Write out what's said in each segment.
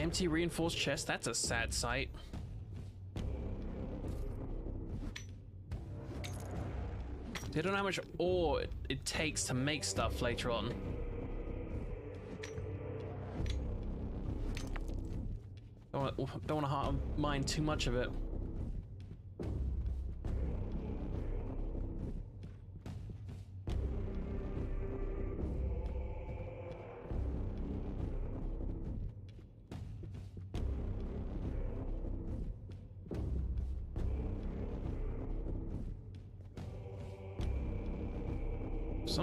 Empty reinforced chest, that's a sad sight. They don't know how much ore it, takes to make stuff later on. Don't want, to mind too much of it.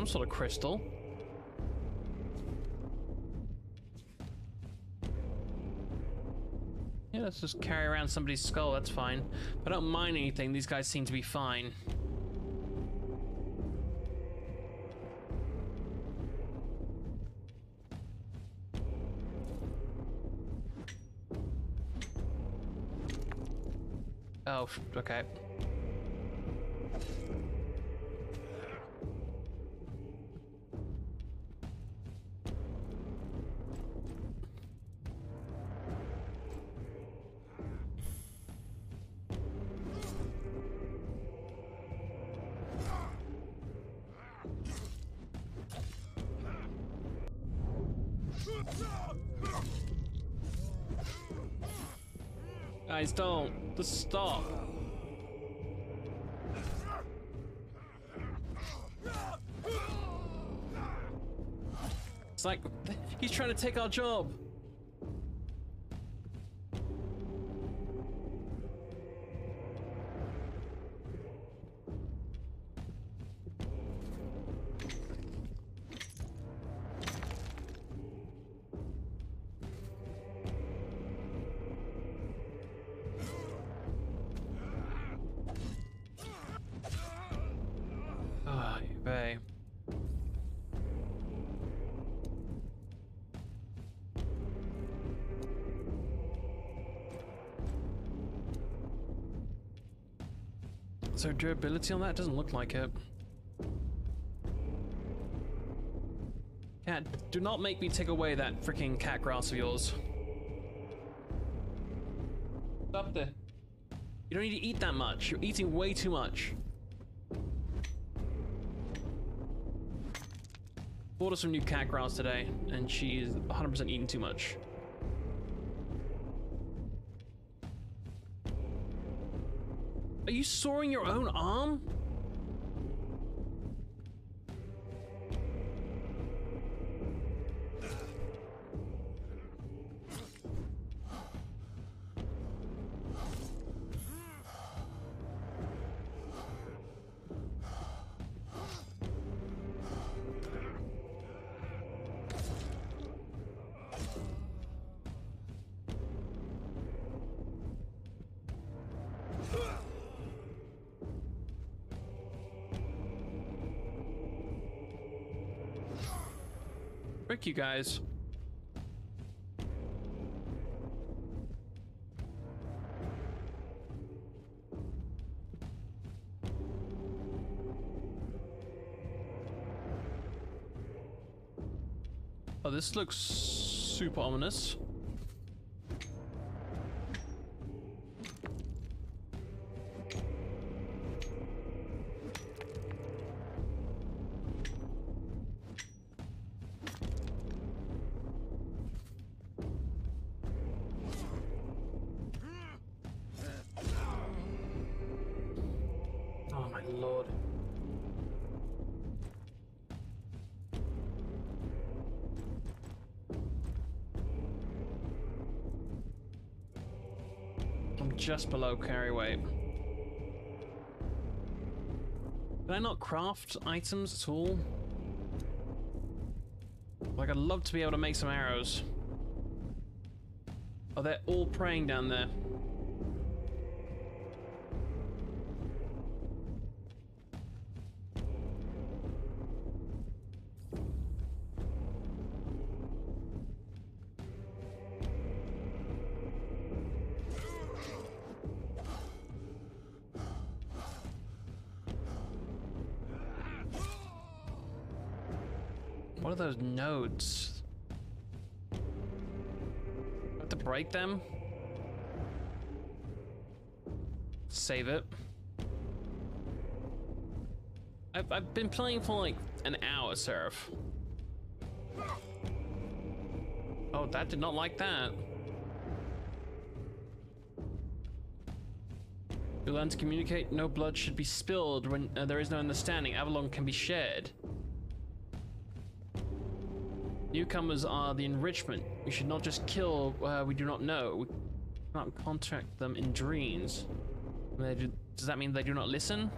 Some sort of crystal. Yeah, let's just carry around somebody's skull, that's fine. I don't mind anything, these guys seem to be fine. Oh, okay. Guys, don't. Just stop. It's like, he's trying to take our job. There durability on that? Doesn't look like it. Cat, do not make me take away that freaking cat grass of yours. Stop there. You don't need to eat that much. You're eating way too much. Bought us some new cat grass today, and she is 100% eating too much. You sawing your own arm? Frick you guys. Oh, this looks super ominous. Just below carry weight. Can I not craft items at all? Like, I'd love to be able to make some arrows. Oh, they're all praying down there. What are those nodes? have to break them? Save it. I've, I've been playing for like an hour, Seraph. Oh, that did not like that. You learn to communicate. No blood should be spilled when uh, there is no understanding. Avalon can be shared. Newcomers are the enrichment. We should not just kill uh, we do not know. We cannot contact them in dreams. Do, does that mean they do not listen?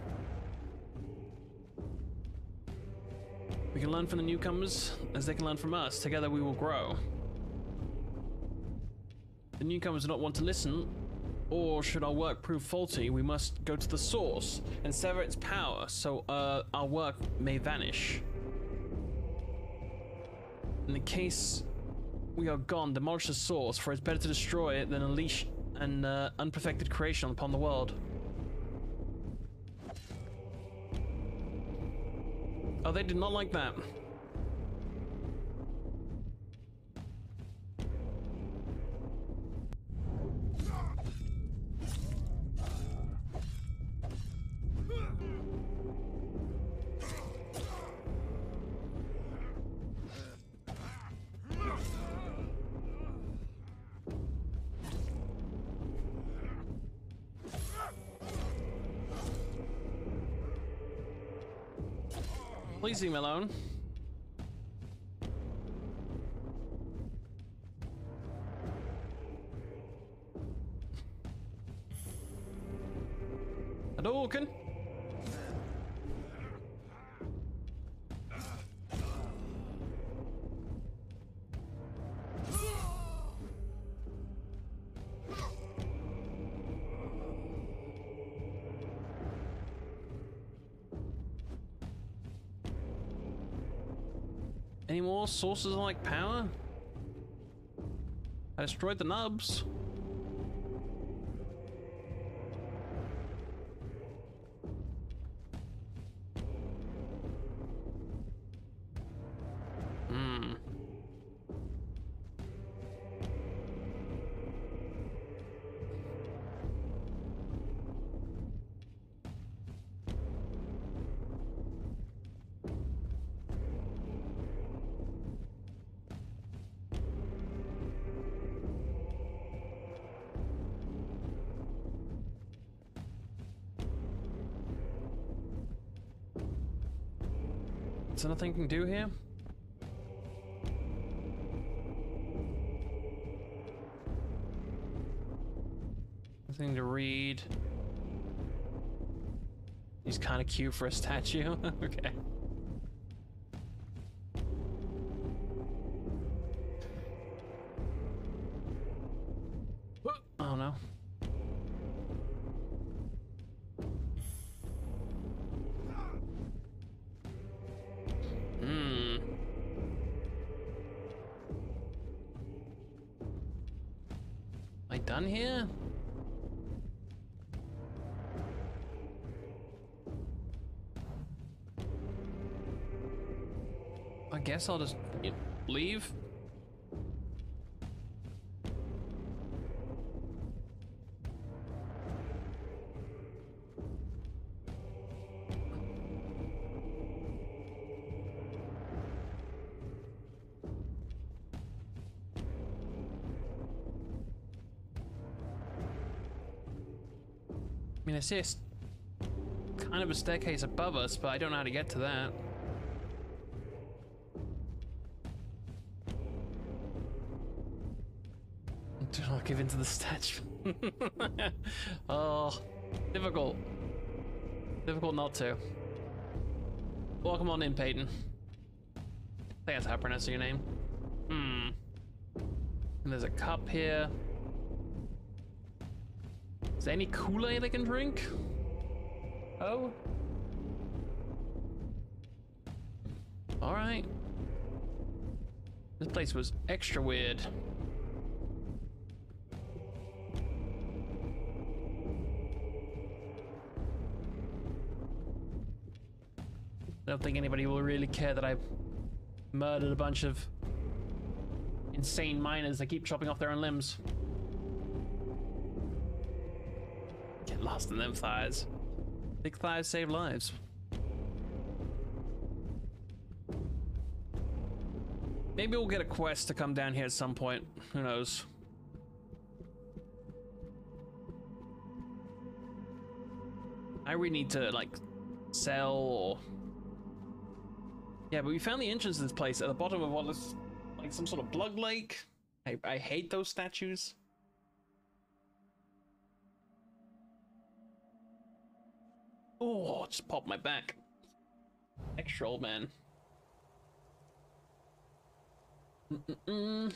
We can learn from the newcomers as they can learn from us. Together we will grow. The newcomers do not want to listen, or should our work prove faulty, we must go to the source and sever its power so uh, our work may vanish. In the case we are gone, demolish the source, for it's better to destroy it than unleash an uh, unperfected creation upon the world. Oh, they did not like that. Please Any more sources of like power? I destroyed the nubs. Is there nothing can do here? Nothing to read. He's kind of cute for a statue. okay. Guess I'll just leave. I mean, I see a kind of a staircase above us, but I don't know how to get to that. Give to the statue. oh, difficult. Difficult not to. Welcome on in, Peyton. I think that's how I pronounce your name. Hmm. And there's a cup here. Is there any Kool-Aid I can drink? Oh. Alright. This place was extra weird. I don't think anybody will really care that I've murdered a bunch of insane miners that keep chopping off their own limbs. Get lost in them thighs. Big thighs save lives. Maybe we'll get a quest to come down here at some point. Who knows? I really need to, like, sell or... Yeah, but we found the entrance to this place at the bottom of what is, like, some sort of blood lake. I, I hate those statues. Oh, just popped my back. Extra old man. Mm-mm-mm.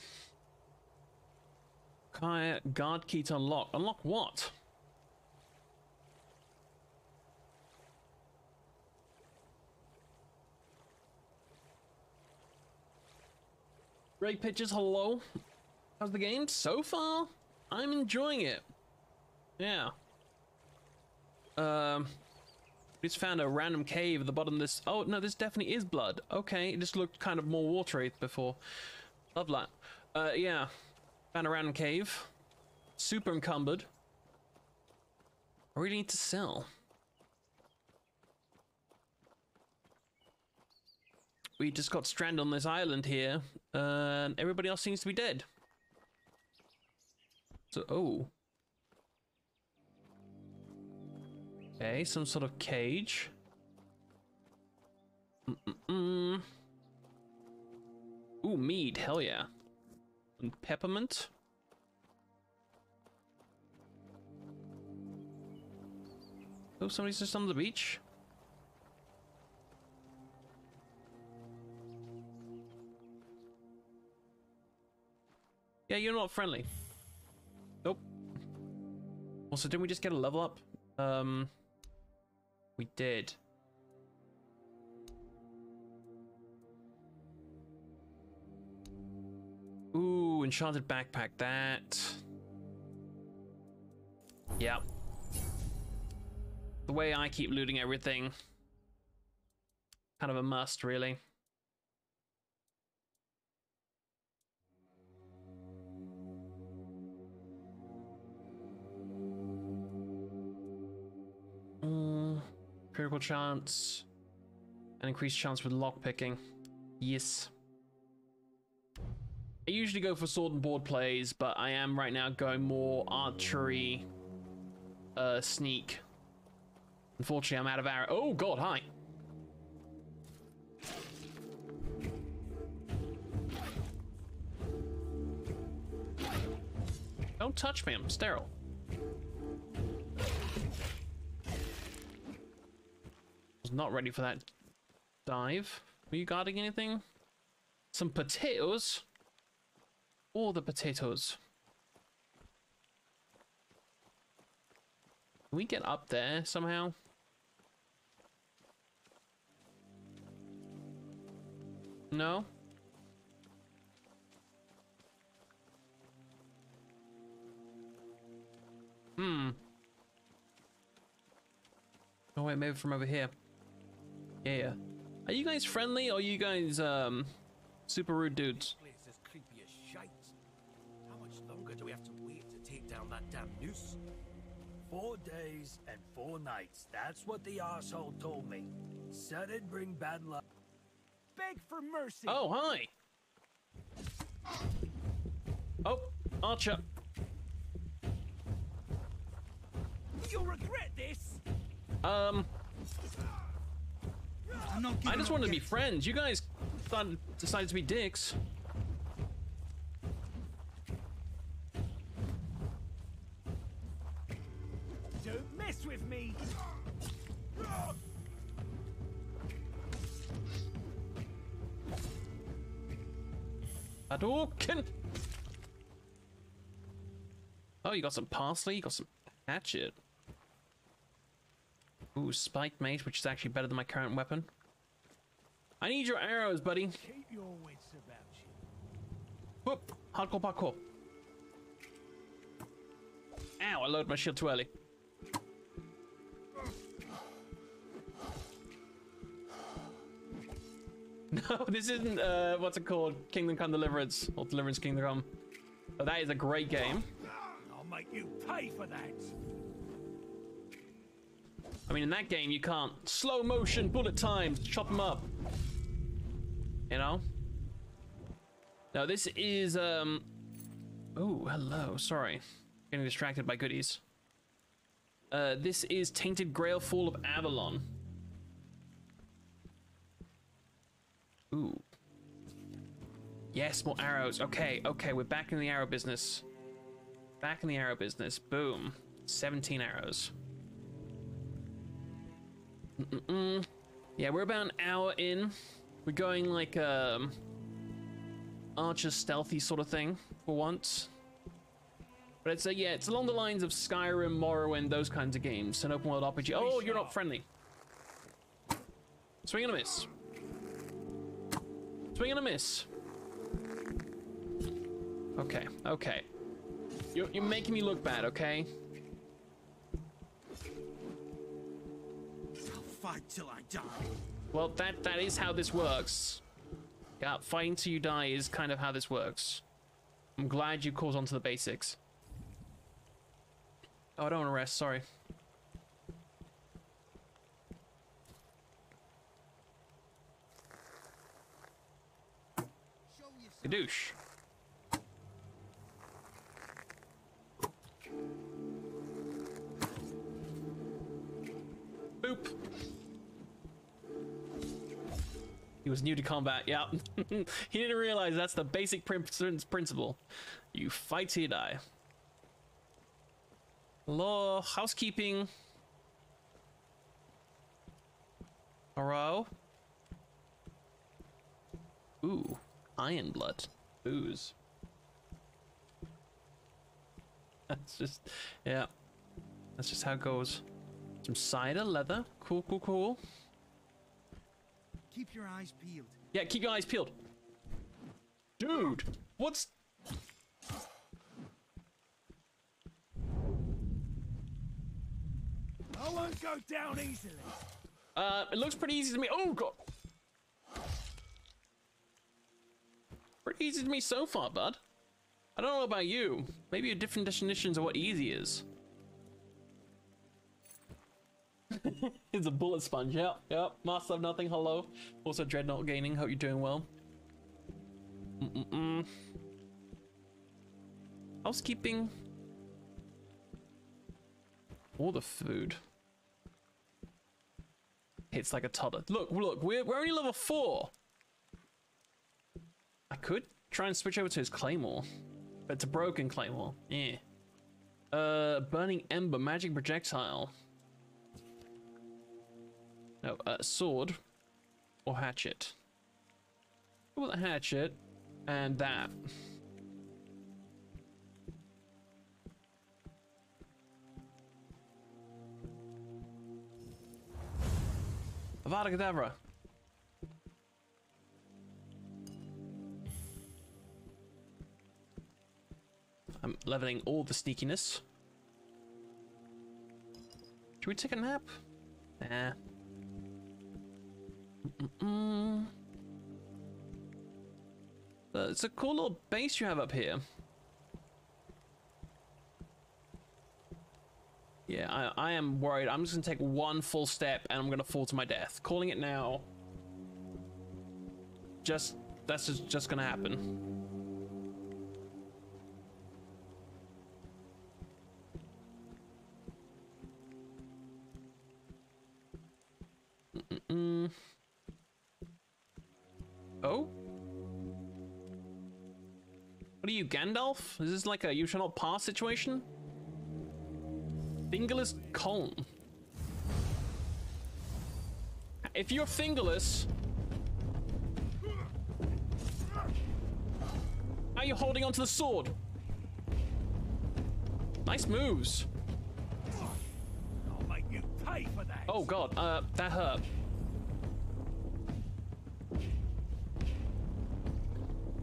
Guard key to unlock. Unlock what? Great pictures, hello. How's the game so far? I'm enjoying it. Yeah. Um, we just found a random cave at the bottom of this. Oh, no, this definitely is blood. Okay, it just looked kind of more watery before. Love that. Uh, yeah. Found a random cave. Super encumbered. I really need to sell. We just got stranded on this island here, and everybody else seems to be dead. So, oh. Okay, some sort of cage. Mm -mm -mm. Ooh, mead, hell yeah. And peppermint. Oh, somebody's just on the beach. Yeah, you're not friendly. Nope. Also, didn't we just get a level up? Um, we did. Ooh, enchanted backpack. That. Yep. The way I keep looting everything. Kind of a must, really. Critical chance. And increased chance with lockpicking. Yes. I usually go for sword and board plays, but I am right now going more archery, uh, sneak. Unfortunately, I'm out of arrow. Oh god, hi. Don't touch me, I'm sterile. Not ready for that dive. Were you guarding anything? Some potatoes? All the potatoes. Can we get up there somehow? No? Hmm. Oh wait, maybe from over here. Yeah. Are you guys friendly or are you guys um super rude dudes? Place is creepy as shite. How much longer do we have to wait to take down that damn noose? Four days and four nights. That's what the asshole told me. Said it'd bring bad luck. Beg for mercy. Oh, hi. Oh, Archer. You'll regret this. Um, I just wanted to be friends. You guys thought decided to be dicks. Don't mess with me. Hadouken! Oh, you got some parsley, you got some hatchet. Ooh, spiked mace, which is actually better than my current weapon. I need your arrows, buddy. Keep your wits about you. Whoop! Hardcore parkour. Ow, I loaded my shield too early. no, this isn't, uh, what's it called? Kingdom Come Deliverance, or Deliverance Kingdom Come. Oh, that is a great game. I'll make you pay for that. I mean, in that game, you can't slow motion, bullet times, chop them up. You know? Now, this is, um... Oh, hello, sorry. Getting distracted by goodies. Uh, this is Tainted Grail Fall of Avalon. Ooh. Yes, more arrows. Okay, okay, we're back in the arrow business. Back in the arrow business. Boom. 17 arrows. Mm-mm. Yeah, we're about an hour in. We're going like um archer stealthy sort of thing for once. But it's a yeah, it's along the lines of Skyrim, Morrowind, those kinds of games. An open world RPG. Oh, you're not friendly. Swing and a miss. Swing and a miss. Okay, okay. You're, you're making me look bad, okay? I'll fight till I die. Well, that that is how this works. Yeah, fighting till you die is kind of how this works. I'm glad you caught on to the basics. Oh, I don't want to rest, sorry. Kadoosh. Boop. He was new to combat, yeah. he didn't realize that's the basic prin- principle. You fight till you die. Hello, housekeeping. Hello? Ooh, iron blood. Booze. That's just, yeah. That's just how it goes. Some cider, leather. Cool, cool, cool. Keep your eyes peeled. Yeah, keep your eyes peeled. Dude, what's... I won't go down easily. Uh, it looks pretty easy to me. Oh, God. Pretty easy to me so far, bud. I don't know about you. Maybe your different definitions of what easy is. it's a bullet sponge. Yep, yep. Master of nothing. Hello. Also, Dreadnought gaining. Hope you're doing well. Mm-mm-mm. Housekeeping. All the food. Hits like a toddler. Look, look. We're we're only level four. I could try and switch over to his claymore, but it's a broken claymore. Yeah. Uh, burning ember, magic projectile. No, uh, sword or hatchet. What the hatchet and that. Avada Kedavra. I'm leveling all the sneakiness. Should we take a nap? Nah. Mm-mm. Uh, it's a cool little base you have up here. Yeah, I, I am worried. I'm just gonna take one full step and I'm gonna fall to my death. Calling it now. Just, that's just, just gonna happen. Mm-mm. Oh? What are you, Gandalf? Is this like a you shall not pass situation? Fingerless Colm. If you're fingerless, how are you holding onto the sword? Nice moves. I'll make you pay for that. Oh god, uh, that hurt.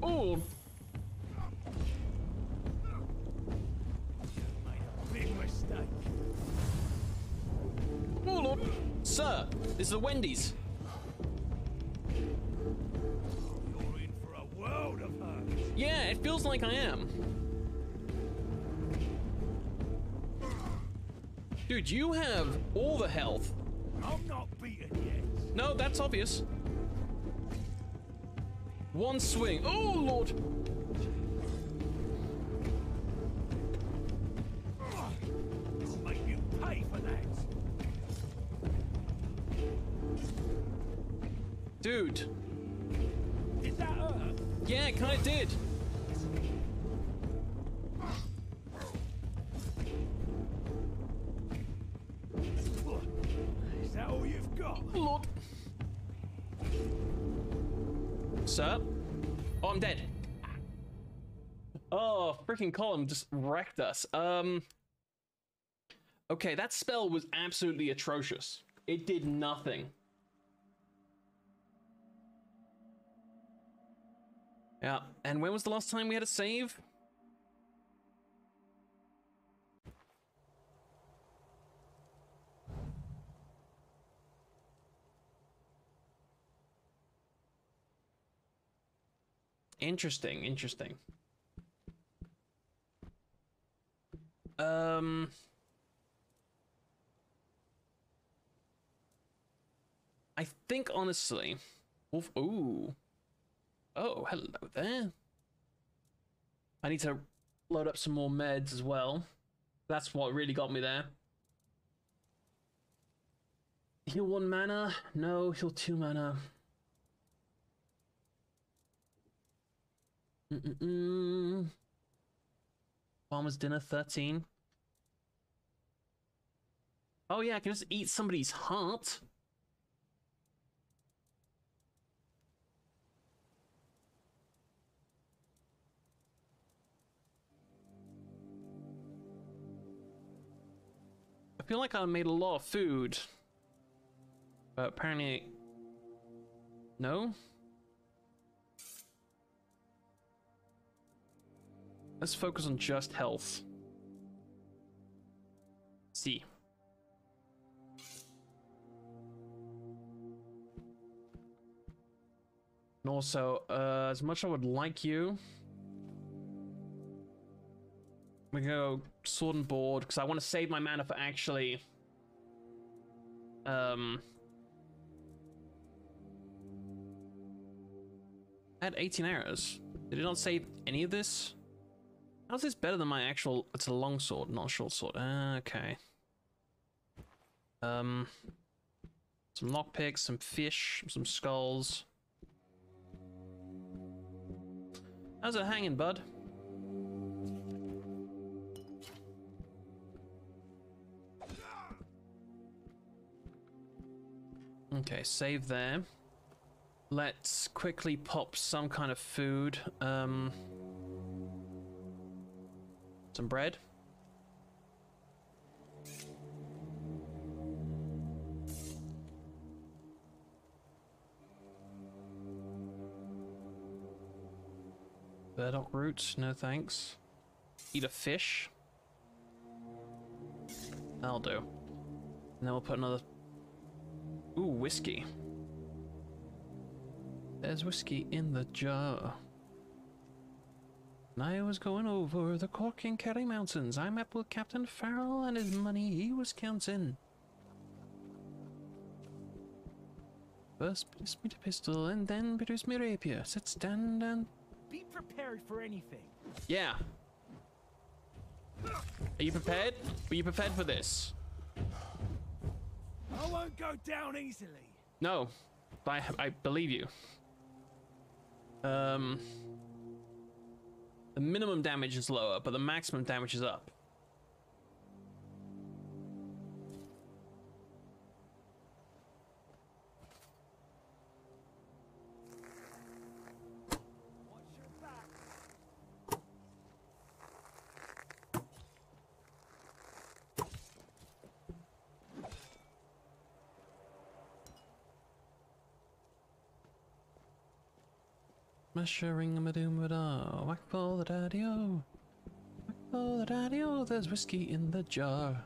Oh. Warlord, sir, this is the Wendy's. Yeah, it feels like I am. Dude, you have all the health. I'm not beaten yet. No, that's obvious. One swing. Oh, Lord. I'm dead. Oh, freaking Colm just wrecked us. Um. Okay, that spell was absolutely atrocious. It did nothing. Yeah, and when was the last time we had a save? Interesting, interesting. Um. I think honestly, Wolf. Ooh. Oh, hello there. I need to load up some more meds as well. That's what really got me there. Heal one mana? No, heal two mana. Mm-mm-mm. Farmer's dinner 13. Oh yeah, I can just eat somebody's heart. I feel like I made a lot of food. But apparently... No? Let's focus on just health. See. And also, uh, as much as I would like you, we go sword and board because I want to save my mana for actually. Um. I had 18 arrows. Did it not save any of this? How's this better than my actual? It's a long sword, not a short sword. Uh, okay. Um. Some lockpicks, some fish, some skulls. How's it hanging, bud? Okay, save there. Let's quickly pop some kind of food. Um, some bread. Burdock roots, no thanks. Eat a fish. That'll do. And then we'll put another. Ooh, whiskey. There's whiskey in the jar. I was going over the Cork and Kerry Mountains. I met with Captain Farrell and his money he was counting. First produce me the pistol and then produce me rapier. Sit stand and Be prepared for anything. yeah. Are you prepared? Are you prepared for this? I won't go down easily. No, I I believe you. Um, the minimum damage is lower, but the maximum damage is up. Mushering a madoom da whack for the daddy o. Whack for the daddy o, there's whiskey in the jar.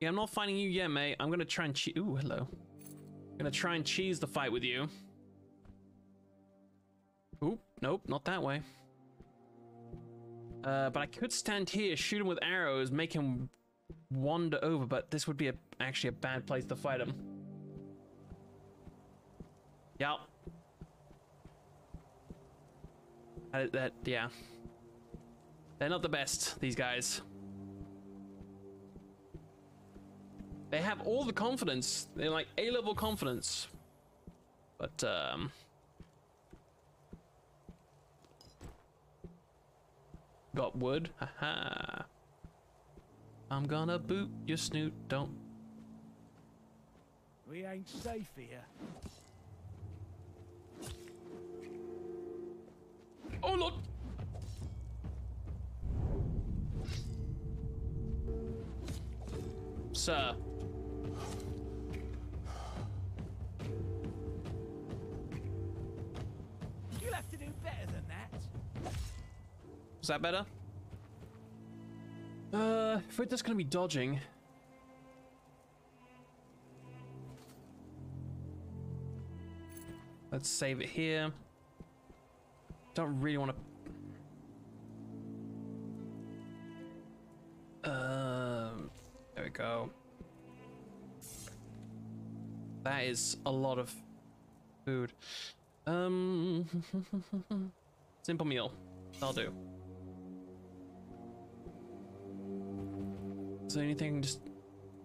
Yeah, I'm not finding you yet, mate. I'm gonna try and cheese. Ooh, hello. I'm gonna try and cheese the fight with you. Oop, nope, not that way. Uh, but I could stand here, shoot him with arrows, make him wander over, but this would be a, actually a bad place to fight him. Yep. That, that, yeah. They're not the best, these guys. They have all the confidence. They're like A-level confidence. But, um... Got wood? Haha. I'm gonna boot your snoot. Don't. We ain't safe here. Oh, Lord! Sir. You'll have to do better than that. Is that better? If we're just gonna be dodging. Let's save it here. Don't really want to. Um, there we go. That is a lot of food. Um, simple meal. I'll do. Is there anything just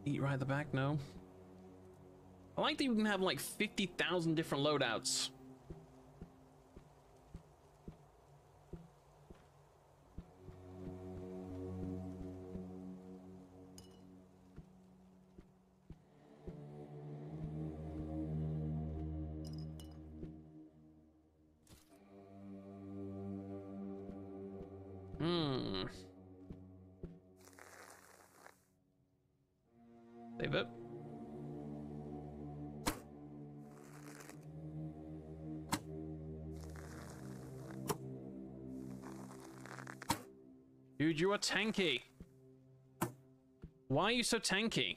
eat right at the back? No. I like that you can have like 50,000 different loadouts. Dude, you are tanky. Why are you so tanky?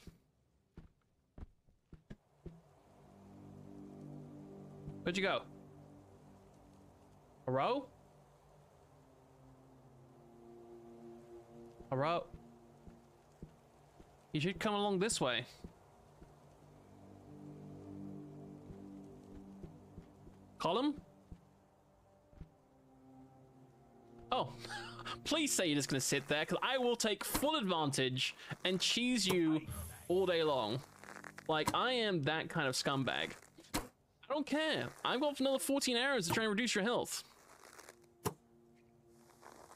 Where'd you go? A row? A row? You should come along this way. Colm? Oh, please say you're just gonna sit there, because I will take full advantage and cheese you all day long. Like, I am that kind of scumbag. I don't care. I've got another 14 arrows to try and reduce your health.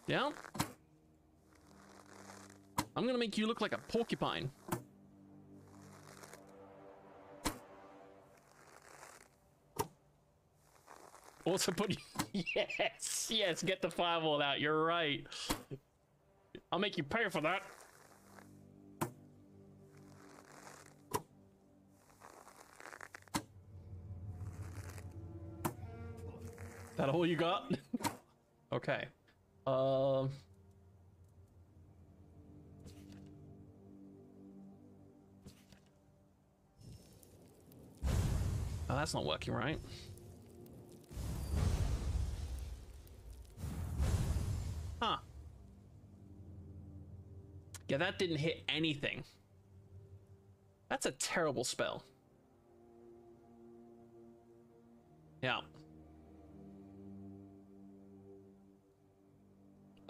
Yeah? I'm gonna make you look like a porcupine. Also put yes, yes, get the fireball out. You're right. I'll make you pay for that. That all you got? okay. Um. Oh, that's not working right. Yeah, that didn't hit anything. That's a terrible spell. Yeah.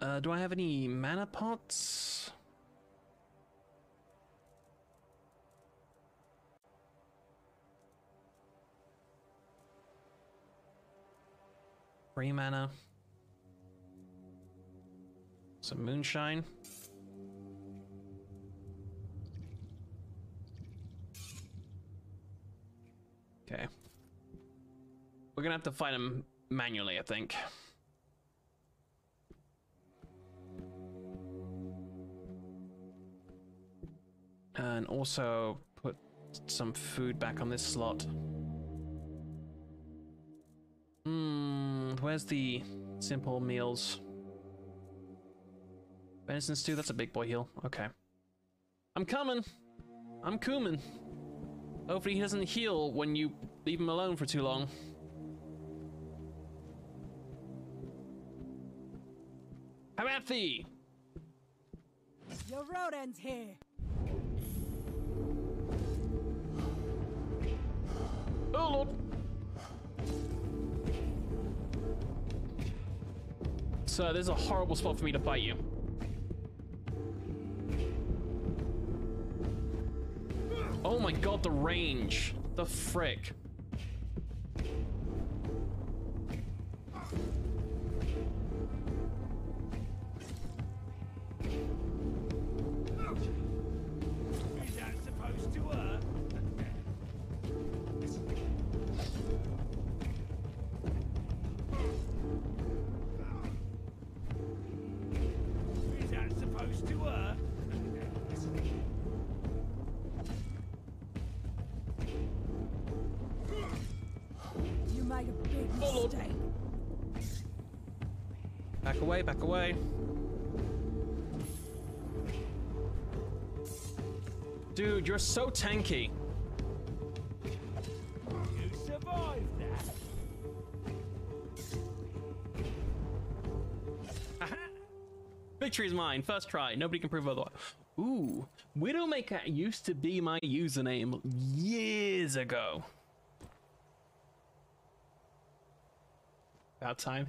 Uh, do I have any mana pots? Three mana. Some moonshine. Okay. We're gonna have to fight him manually, I think. And also put some food back on this slot. Hmm, where's the simple meals? Venison stew, that's a big boy heal. Okay. I'm coming. I'm Kuman. Hopefully he doesn't heal when you leave him alone for too long. Hamathi! Your road ends here. Oh lord! So this is a horrible spot for me to fight you. My god, the range. The frick. Away, back away. Dude, you're so tanky. You survived that. Victory is mine. First try. Nobody can prove otherwise. Ooh, Widowmaker used to be my username years ago. About time.